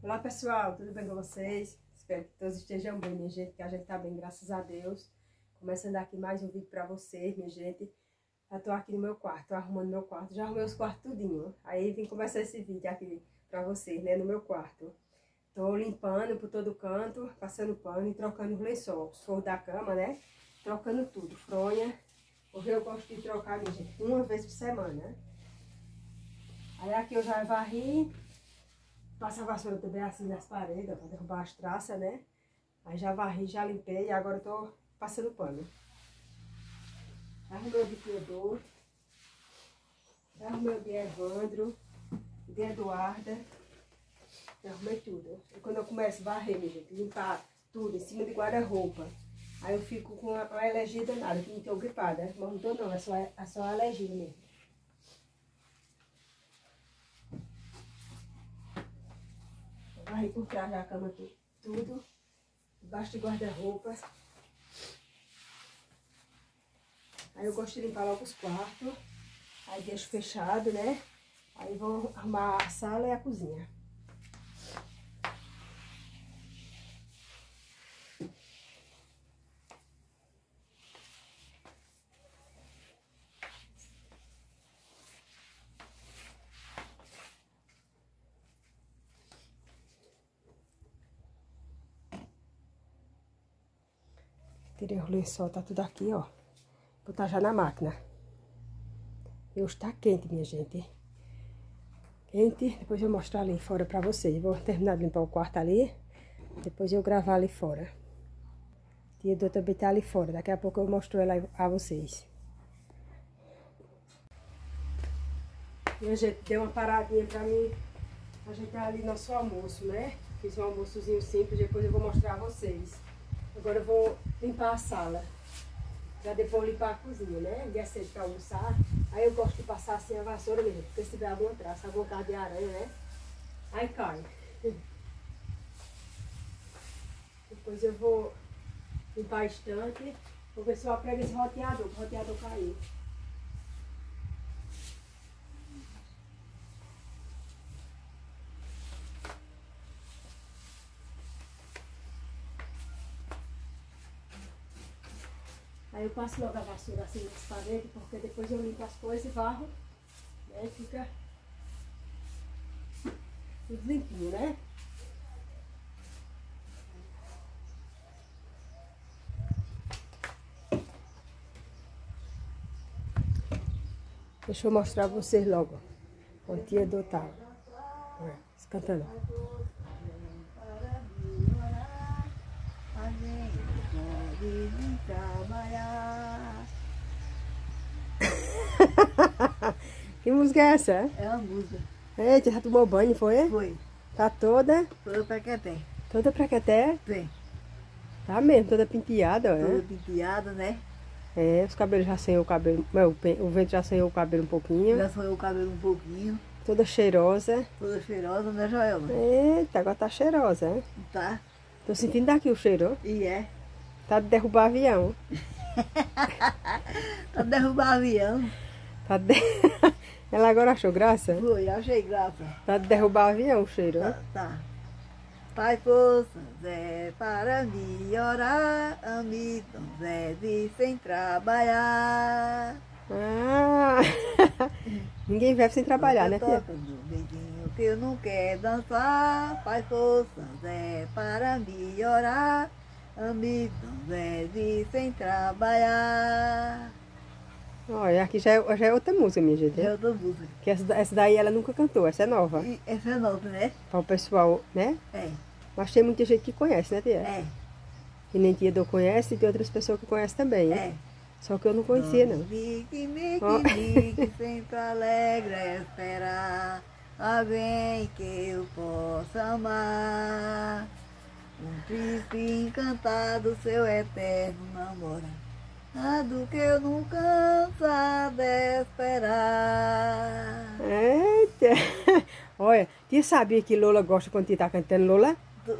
Olá pessoal, tudo bem com vocês? Espero que todos estejam bem, minha gente, que a gente tá bem, graças a Deus. Começando aqui mais um vídeo pra vocês, minha gente. Já tô aqui no meu quarto, arrumando meu quarto. Já arrumei os quartos tudinho. Aí vim começar esse vídeo aqui pra vocês, né, no meu quarto. Tô limpando por todo canto, passando pano e trocando os lençol, os da cama, né? Trocando tudo, fronha. Porque eu gosto de trocar, minha gente, uma vez por semana. Aí aqui eu já varri, Passa a vassoura também assim nas paredes, para derrubar as traças, né? Aí já varri, já limpei e agora eu tô passando pano. Arrumei o biqueador. Arrumei o de Evandro, de Eduarda. Arrumei tudo. E quando eu começo a varrer, minha gente, limpar tudo em cima de guarda-roupa. Aí eu fico com uma, uma alergia danada, que não tô gripada. Mas não tô não, é só, é só alergia mesmo. Varri por trás da cama tudo, tudo debaixo de guarda-roupas. Aí eu gosto de limpar logo os quartos. Aí deixo fechado, né? Aí vou arrumar a sala e a cozinha. Tirei o lençol, tá tudo aqui, ó. Vou botar já na máquina. E hoje tá quente, minha gente. Quente. Depois eu mostrar ali fora pra vocês. Vou terminar de limpar o quarto ali. Depois eu gravar ali fora. Tia do também tá ali fora. Daqui a pouco eu mostro ela a vocês. Minha gente, deu uma paradinha pra mim ajeitar ali nosso almoço, né? Fiz um almoçozinho simples, depois eu vou mostrar a vocês. Agora eu vou limpar a sala. Já depois limpar a cozinha, né? Dia cedo pra almoçar. Aí eu gosto de passar assim a vassoura mesmo, porque se tiver alguma traça, alguma vontade de aranha, né? Aí cai. Depois eu vou limpar a estante. Vou ver se eu aprego esse roteador, o roteador caiu. Aí eu passo logo a vassoura assim nas paredes, porque depois eu limpo as coisas e varro, né? Fica tudo limpinho, né? Deixa eu mostrar pra vocês logo. Onde do tal. Olha, cantando. que música é essa? É uma música. Eita, já tomou banho, foi? Foi. Tá toda? Toda praqueté. Toda praqueté? Vem. Tá mesmo, toda penteada, ó. Toda penteada, né? É, os cabelos já senhou o cabelo. O, o vento já senhou o cabelo um pouquinho. Já sonhou o cabelo um pouquinho. Toda cheirosa. Toda cheirosa, né, Joelma? Eita, agora tá cheirosa, hein? Tá. Tô sentindo daqui o cheiro. E é. Tá de derrubar avião. tá de derrubar avião. Tá de... Ela agora achou graça? Foi, achei graça. Tá de derrubar avião o cheiro, Tá, tá. Pai força, Zé, para melhorar, amigo Zé, de sem trabalhar. Ah! Ninguém vive sem trabalhar, né, tia? Que eu não quero dançar. Pai força, Zé, para melhorar, amigo de sem trabalhar. Olha, aqui já é, já é outra música, minha gente. É outra música. Que essa, essa daí ela nunca cantou, essa é nova. E essa é nova, né? Para o pessoal, né? É, Mas tem muita gente que conhece, né, tia? é, Que nem tia do conhece e tem outras pessoas que conhecem também. é. Só que eu não conhecia, não. Mique, mique, mique, sempre alegre é esperar alguém que eu possa amar. Um príncipe encantado, seu eterno namorado, que eu não cansa de esperar. Eita! Olha, tia sabia que Lola gosta quando tia tá cantando Lola?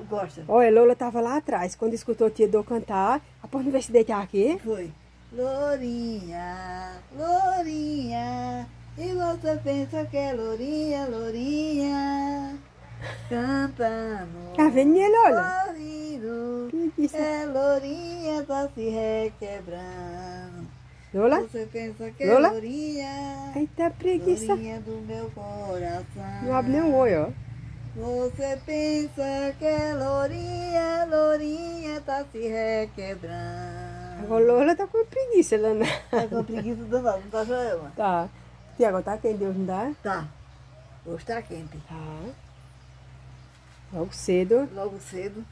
Gosta? Olha, Lola tava lá atrás. Quando escutou tia do cantar, após não ver se deitar aqui. Foi. Lourinha, Lourinha, e você pensa que é Lourinha, Lourinha. Cantando. Tá vendo, Lola? Sorrindo, Preguiça. é lourinha tá se requebrando. Lola? Você pensa que Lola? é lourinha, Eita, preguiça. lourinha do meu coração. Não abre nem o olho, ó. Você pensa que é lourinha, lourinha tá se requebrando. Agora Lola tá com preguiça, Lana. Tá com preguiça danada, não tá Joelma? Tá. Tiago, tá quem Deus não dá? Tá. Hoje tá quente. Tá. Logo cedo. Logo cedo.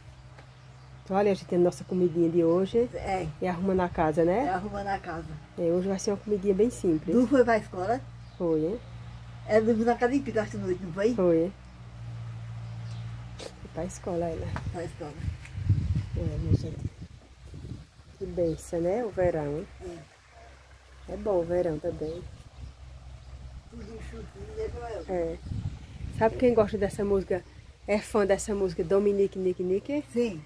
Então, olha, a gente tem a nossa comidinha de hoje. É, E arrumando a casa, é né? arrumando a casa. É, hoje vai ser uma comidinha bem simples. Du foi pra escola. Foi, hein? Ela dormiu na casa de Pita esta noite, não foi? Foi, hein? Foi pra escola ela. Pra escola. É, minha gente. Que benção, né? O verão. É. É bom o verão também. Tudo chutinho, né? É. Sabe quem gosta dessa música? É fã dessa música Dominique Nick Nick? Sim.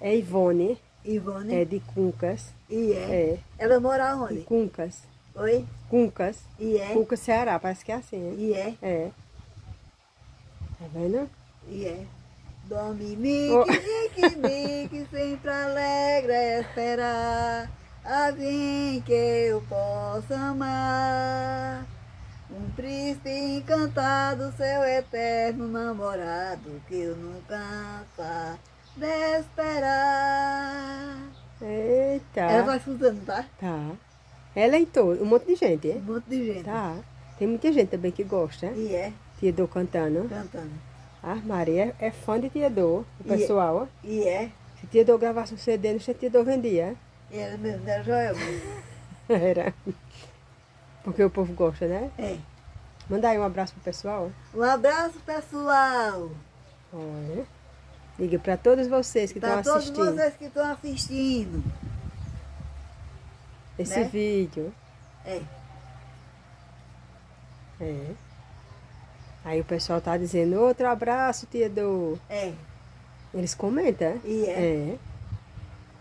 É Ivone, Ivone. é de Cuncas. E é. É, Ela mora de onde? Cuncas. Oi? Cuncas. E é. Cuncas, Ceará, parece que é assim, hein? E é. É. Tá vendo? E é. Dominique, Oh. Nique, Nique, sempre alegre esperar alguém que eu possa amar. Um príncipe encantado, seu eterno namorado, que eu nunca cansa de esperar. Eita. Ela vai escutando, tá? Tá. Ela é em todo, um monte de gente, Um hein? monte de gente. Tá. Tem muita gente também que gosta. E é, Tia Dô cantando. cantando. Ah, Maria é fã de Tia Dô, o E- pessoal. E é. Se Tia Dô gravasse um CD, não sei se Tia Dô vendia. E ela mesmo, né, Joel? Era. Porque o povo gosta, né? É. Manda aí um abraço pro pessoal. Um abraço, pessoal. Olha. Liga pra todos vocês que estão Para todos assistindo vocês que estão assistindo. esse né? vídeo. É. É. Aí o pessoal tá dizendo outro abraço, Tia Dô. É. Eles comentam. E é. É.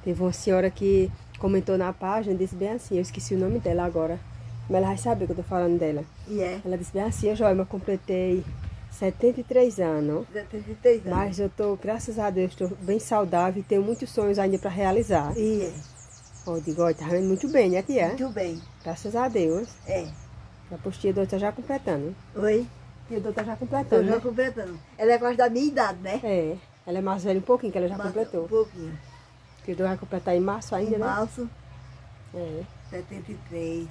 Teve uma senhora que comentou na página e disse bem assim, eu esqueci o nome dela agora. Mas ela vai saber que eu tô falando dela. E é. Ela disse bem assim, Joelma, eu completei 73 anos. 73 anos. Mas eu tô, graças a Deus, estou bem saudável e tenho muitos sonhos ainda para realizar. E é. Eu digo, ó, tá vendo muito bem, né, tia? Muito bem. Graças a Deus. É. A postia do tá já completando. Oi? Tia do tá já Tô completando, já né? completando. Ela é quase da minha idade, né? É. Ela é mais velha um pouquinho, que ela já Mas- completou. Um pouquinho. Tia do vai completar em março ainda, em né? março, É. 73.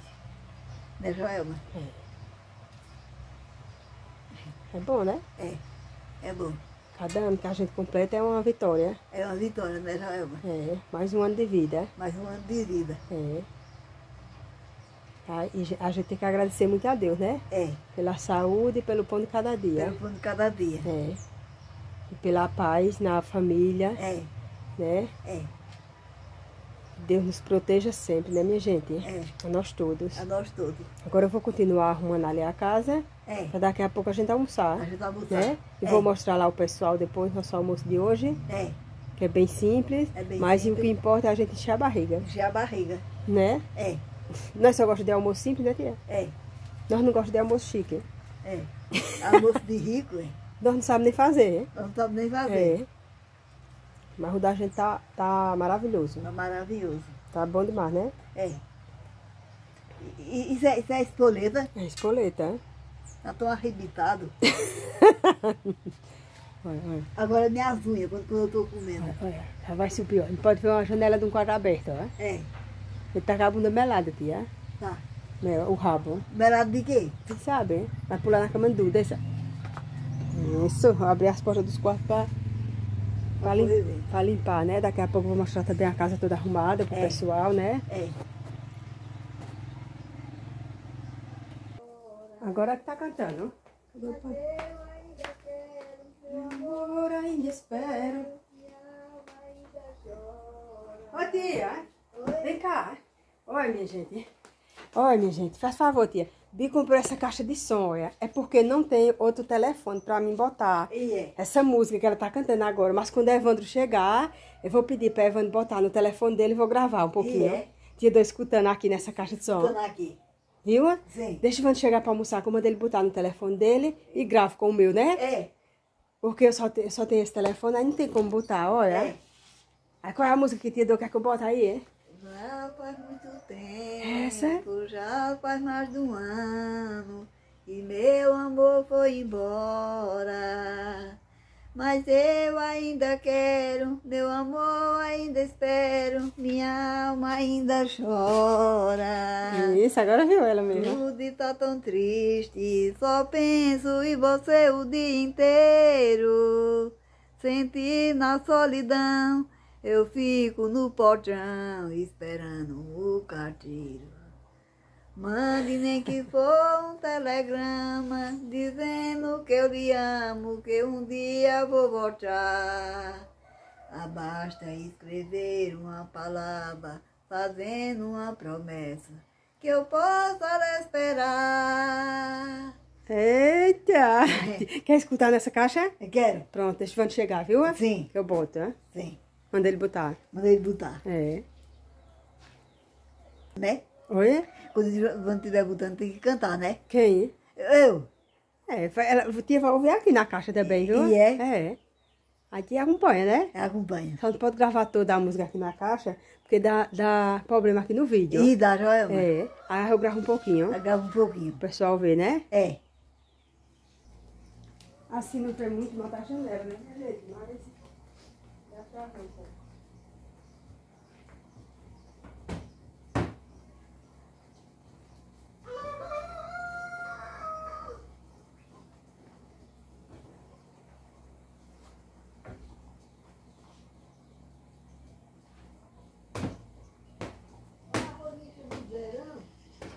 Né, Joelma? É bom, né? É. É bom. Cada ano que a gente completa é uma vitória. É uma vitória, né, Joelma? É. Mais um ano de vida. Mais um ano de vida. É. Tá? E a gente tem que agradecer muito a Deus, né? É. Pela saúde e pelo pão de cada dia. Pelo fundo de cada dia. É. E pela paz na família, É. né? É. Deus nos proteja sempre, né, minha gente? É. A nós todos. A nós todos. Agora eu vou continuar arrumando ali a casa, É. pra daqui a pouco a gente almoçar, A gente almoçar. né? E É. vou mostrar lá o pessoal depois, nosso almoço de hoje, É. que é bem simples, É bem mas o simples. que importa é a gente encher a barriga, Encher a barriga. né? É. Nós só gostamos de almoço simples, né, tia? É. Nós não gostamos de almoço chique. É. Almoço de rico, é. Nós não sabemos nem fazer, né? Nós não sabemos nem fazer. É. Mas o da gente tá, tá maravilhoso. É maravilhoso. Tá bom demais, né? É. E, isso, é, isso é espoleta. É espoleta, hein? Tá tão arrebitado. Olha, olha. Agora minhas unhas, quando, quando eu tô comendo. Olha, olha, já vai o pior. Não pode ver uma janela de um quarto aberto, ó. É. Ele tá com a bunda melada, tia. Tá. O rabo. Melado de quê? Você sabe, hein? Vai pular na cama do desça. Isso, abrir as portas dos quartos pra, pra, lim- pra limpar, né? Daqui a pouco eu vou mostrar também a casa toda arrumada pro É. pessoal, né? É. Agora que tá cantando. Amor, ainda espero. Ô tia, vem cá. Oi, minha gente. Oi, minha gente, faz favor, tia. Bi comprou essa caixa de som, olha. É porque não tem outro telefone pra mim botar E é. essa música que ela tá cantando agora. Mas quando o Evandro chegar, eu vou pedir pra Evandro botar no telefone dele e vou gravar um pouquinho. E é? Tia, tô escutando aqui nessa caixa de som. Tô aqui. Viu? Sim. Deixa o Evandro chegar pra almoçar, como ele botar no telefone dele e gravo com o meu, né? É. Porque eu só, te, só tenho esse telefone, aí não tem como botar, olha. É. Aí qual é a música que Tia Dor quer que eu bote aí? é? Já faz muito tempo, Essa? já faz mais de um ano, e meu amor foi embora. Mas eu ainda quero, meu amor ainda espero, minha alma ainda chora. Isso, agora viu ela mesmo. Tudo está tão triste, só penso em você o dia inteiro. Senti na solidão, eu fico no portão esperando o carteiro. Mande nem que for um telegrama dizendo que eu lhe amo, que um dia vou voltar. Ah, Basta escrever uma palavra, fazendo uma promessa, que eu possa esperar. Eita! Quer escutar nessa caixa? Eu quero? Pronto, deixa o Vando chegar, viu? Sim, Que eu boto, né? sim. Manda ele botar. Manda ele botar, É. né? Oi? Quando ele estiver botando, tem que cantar, né? Quem? Eu. É, ela, a tia vai ouvir aqui na caixa também, viu? E é? É. A tia acompanha, né? Acompanha. Só não pode gravar toda a música aqui na caixa, porque dá, dá problema aqui no vídeo. E dá, Joelma? É. Aí eu gravo um pouquinho, Agrava um pouquinho. o pessoal ver, né? É. Assim não tem muito, mas tá janela, né? Mas dá pra ver, então.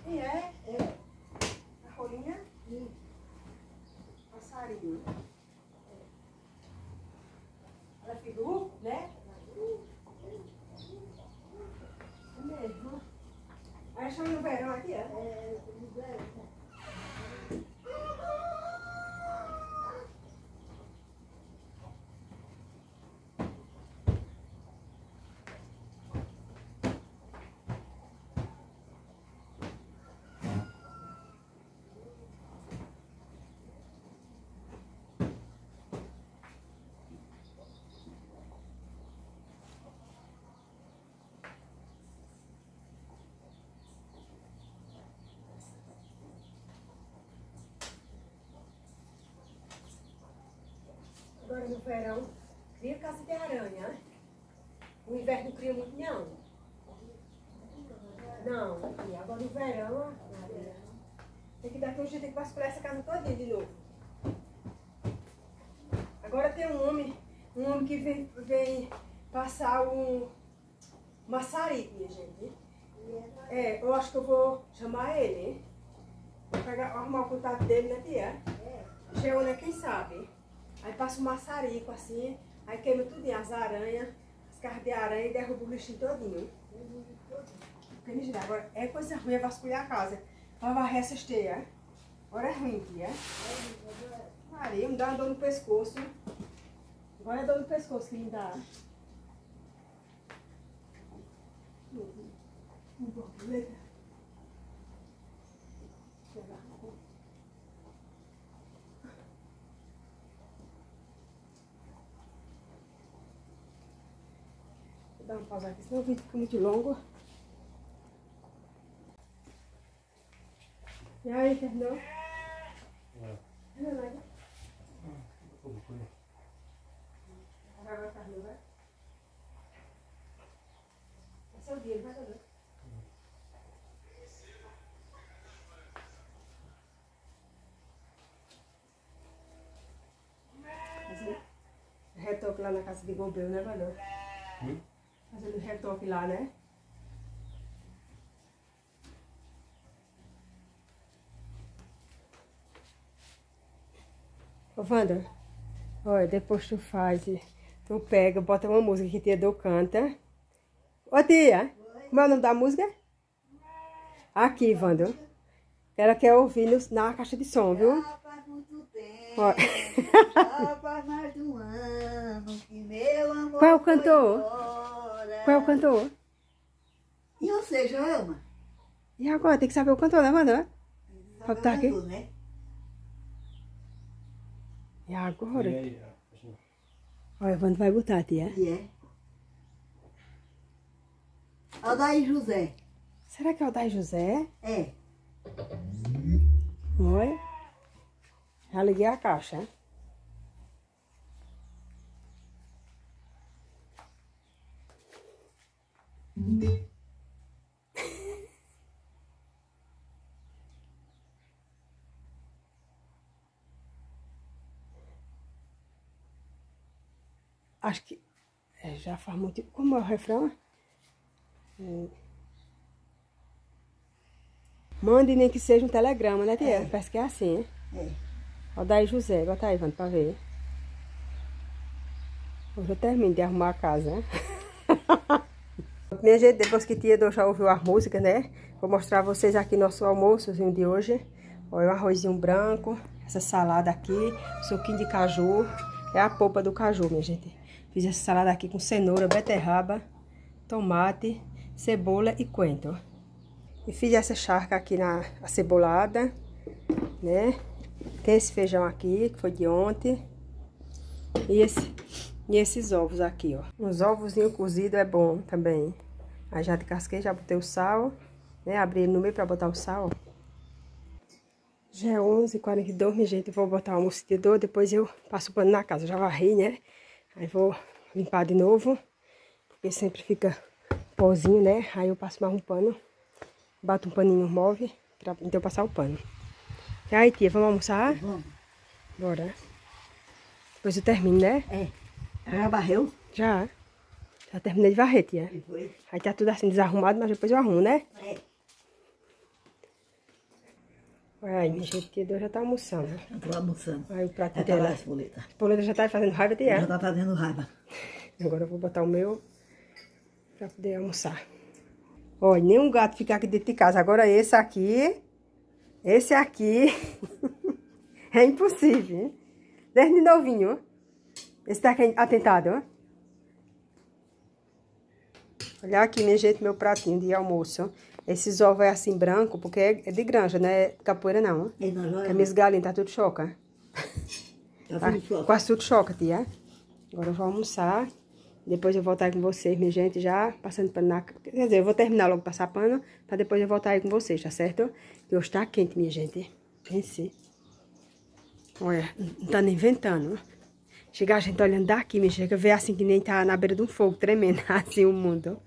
E é? É. A rolinha? Passarinho. Ela figura, né? É mesmo. Aí chama no verão aqui, é? Agora no verão, cria casa de aranha. né? O inverno cria muito, não. Não, cria. Agora no verão, tem que daqui um dia tem que vasculhar essa casa todinha de novo. Agora tem um homem, um homem que vem, vem passar um maçarico, minha gente. É, eu acho que eu vou chamar ele. Vou pegar, arrumar o contato dele, né, tia? Geona, quem sabe? Aí passa o maçarico assim, aí queima tudo, as aranhas, as carnes de aranha e derruba o lixinho todinho. Porque, Agora é coisa ruim é vasculhar a casa. Pra varrer essa esteia. Agora é ruim, tia. Maria, me dá uma dor no pescoço. Agora é dor no pescoço que me dá. Um. Pegar. Vou dar uma pausa aqui, senão o vídeo fica muito longo. E aí, terminou? Não, nada. Agora vai vai? Esse é o dia, não vai dor. Fazer Retoque lá na casa de Gombeu, né, Valor? Fazendo retoque lá, né? Ô, Wanda, olha, depois tu faz, tu pega, bota uma música que tia do canta. Ô, tia, como é o nome da música? Aqui, Wanda. Ela quer ouvir no- na caixa de som, viu? Já faz muito tempo, Ó. já faz mais de um ano que meu amor Qual é o cantor? Qual é o cantor? E você, Joelma? E agora, tem que saber o cantor, né, Wanda? Pode botar aqui? Cantor, né? E agora? E aí. Olha, Evandro vai botar, tia. E é. Aldair José. Será que é o da José? É. Oi? Já liguei a caixa. hein? Acho que é, já faz muito. Como é o refrão? É. Mande nem que seja um telegrama, né, tia? É. Parece que é assim, né? É. Ó, daí José, bota aí, Vando, pra ver. Hoje eu termino de arrumar a casa, né? Minha gente, depois que tia já ouviu as músicas, né? Vou mostrar a vocês aqui nosso almoçozinho de hoje. Olha, um arrozinho branco, essa salada aqui, suquinho de caju. É a polpa do caju, minha gente. Fiz essa salada aqui com cenoura, beterraba, tomate, cebola e coentro. E fiz essa charca aqui na acebolada, né? Tem esse feijão aqui, que foi de ontem. E, esse, e esses ovos aqui, ó. Uns ovozinhos cozidos é bom também. Aí já descasquei, já botei o sal, né? Abri ele no meio pra botar o sal, ó. Já é 11h42, minha gente. Vou botar o almoçador, depois eu passo o pano na casa. Já varri, né? Aí vou limpar de novo, porque sempre fica pozinho, né? Aí eu passo mais um pano, bato um paninho móvel, pra então passar o pano. E aí, tia, vamos almoçar? Vamos. Bora. Depois eu termino, né? É. Já varreu? Já. Já terminei de varrer, tia. Foi. Aí tá tudo assim desarrumado, mas depois eu arrumo, né? É. Aí, minha gente, tia já tá almoçando. Eu tô almoçando. Aí o prato Já tá lá dela. as boletas. A polenta já tá fazendo raiva, tia. Já tá fazendo raiva. Agora eu vou botar o meu pra poder almoçar. Olha, nenhum gato fica aqui dentro de casa. Agora esse aqui, esse aqui, é impossível, hein? Desde novinho. Esse tá aqui atentado, ó. Olha aqui, minha gente, meu pratinho de almoço. Esses ovos é assim branco, porque é é de granja, não é capoeira não. ó. E nós Porque olha. minhas galinhas tá tudo choca. Tá Tá? tudo só. Quase tudo choca, tia. Agora eu vou almoçar. Depois eu voltar aí com vocês, minha gente, já passando pano na... Quer dizer, eu vou terminar logo passar pano, pra depois eu voltar aí com vocês, tá certo? Que hoje tá quente, minha gente. Pense. Olha, não tá nem ventando. Chegar a gente olhando daqui, minha gente, ver assim que nem tá na beira de um fogo tremendo, assim o mundo.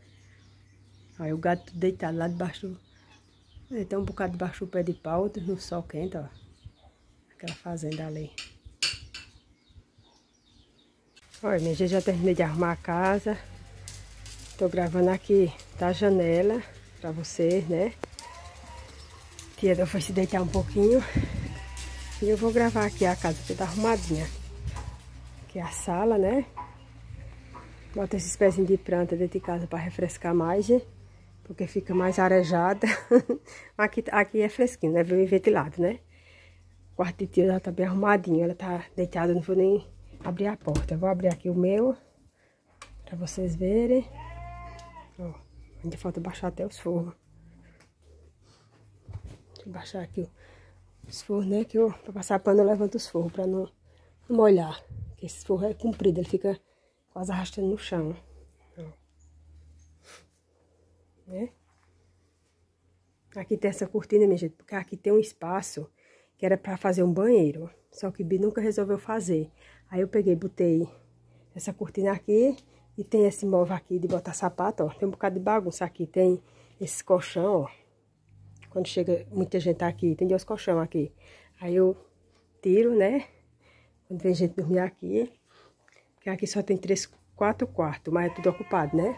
Olha, o gato deitado lá debaixo do... Um bocado debaixo do pé de pau, no sol quente, ó. Aquela fazenda ali. Olha, minha gente, já terminei de arrumar a casa. Tô gravando aqui da janela pra vocês, né? Tia Dó foi se deitar um pouquinho. E eu vou gravar aqui a casa toda arrumadinha. Aqui é a sala, né? Bota esses pezinhos de planta dentro de casa pra refrescar mais, né? Porque fica mais arejada. aqui, aqui é fresquinho, né? Bem ventilado, né? O quarto de tia já tá bem arrumadinho. Ela tá deitada, não vou nem abrir a porta. Eu vou abrir aqui o meu. Pra vocês verem. Ó, ainda falta baixar até os forros. Deixa eu baixar aqui os forros, né? Que eu, pra passar pano eu levanto os forros pra não, não molhar. Porque esse forro é comprido, ele fica quase arrastando no chão. Ó. Né? Aqui tem essa cortina, minha gente, porque aqui tem um espaço que era pra fazer um banheiro. Só que Bi nunca resolveu fazer. Aí eu peguei, botei essa cortina aqui e tem esse móvel aqui de botar sapato, ó. Tem um bocado de bagunça aqui. Tem esse colchão, ó. Quando chega muita gente aqui, tem dois colchão aqui. Aí eu tiro, né? Quando vem gente dormir aqui. Porque aqui só tem três, quatro quartos, mas é tudo ocupado, né?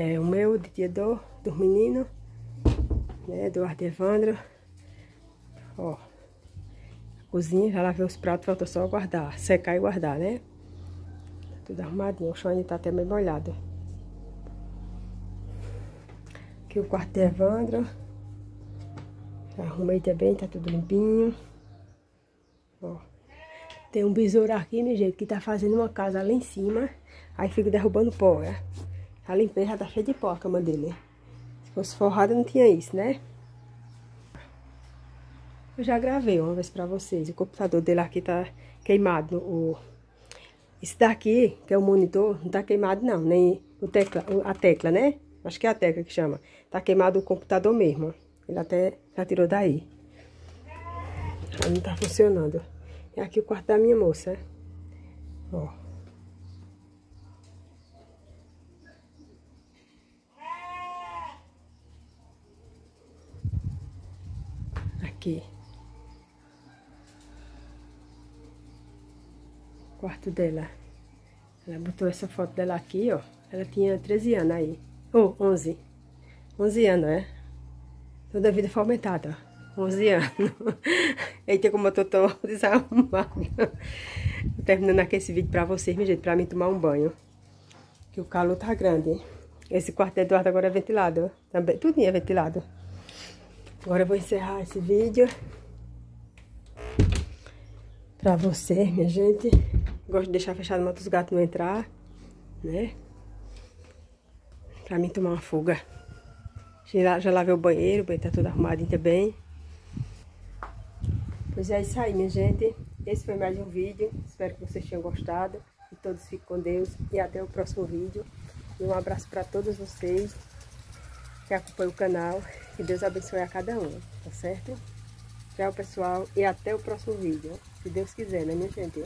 É o meu, de tia Dó, dos meninos, né? Eduardo Evandro. Ó. Cozinha, já lavei os pratos, falta só guardar, secar e guardar, né? Tudo arrumadinho, o chão ainda tá até meio molhado. Aqui o quarto de Evandro. Arrumei também, tá tudo limpinho. Ó. Tem um besouro aqui, meu jeito, que tá fazendo uma casa lá em cima. Aí fica derrubando pó, né? A limpei, já tá cheia de pó a cama dele. Se fosse forrada, não tinha isso, né? Eu já gravei uma vez pra vocês. O computador dele aqui tá queimado, o, Esse daqui, que é o monitor, não tá queimado não, nem o tecla, a tecla, né? Acho que é a tecla que chama. Tá queimado o computador mesmo. Ele até já tirou daí. Aí não tá funcionando. É aqui o quarto da minha moça, ó. Aqui. Quarto dela. Ela botou essa foto dela aqui, ó. Ela tinha 13 anos aí. Ou oh, 11. 11 anos, é? Toda a vida fomentada, ó. 11 anos. Eita, como eu tô tão desarrumada. Terminando aqui esse vídeo pra vocês, minha gente, pra mim tomar um banho. Que o calor tá grande. Esse quarto de Eduardo agora é ventilado, Também, tudo é ventilado. Agora eu vou encerrar esse vídeo. Pra vocês, minha gente. Gosto de deixar fechado para os gatos não entrar, né? Pra mim tomar uma fuga. Já, já lavei o banheiro, o banheiro tá todo arrumadinho também. Pois é isso aí, minha gente. Esse foi mais um vídeo. Espero que vocês tenham gostado. E todos fiquem com Deus. E até o próximo vídeo. E um abraço para todos vocês que acompanham o canal. Que Deus abençoe a cada um, tá certo? Tchau, pessoal. E até o próximo vídeo. Se Deus quiser, né, minha gente?